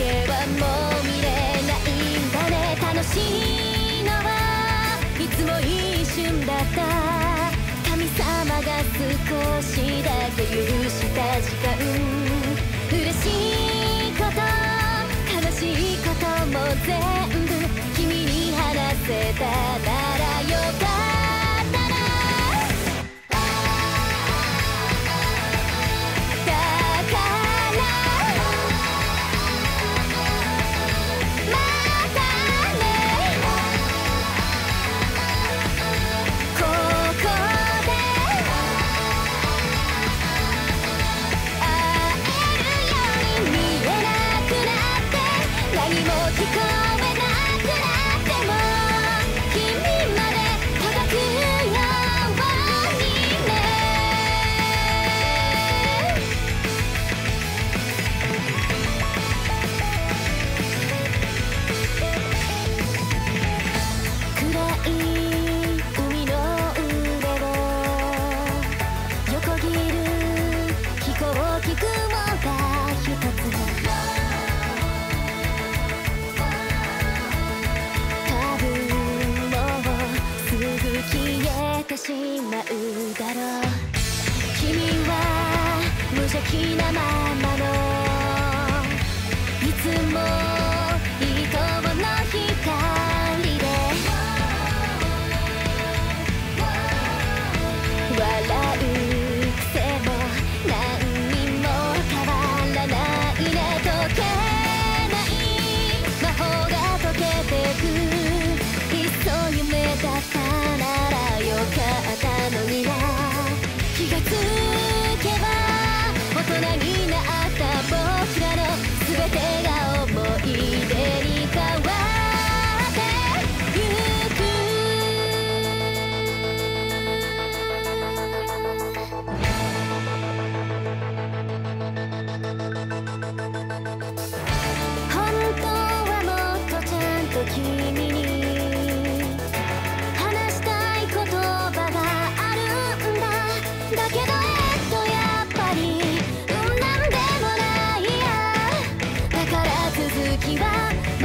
けはもう見れないんだね楽しいのはいつも一瞬だった神様が少しだけ許した時う嬉しいこと悲しいこともてしまうだろ君は無邪気なままのいつも月は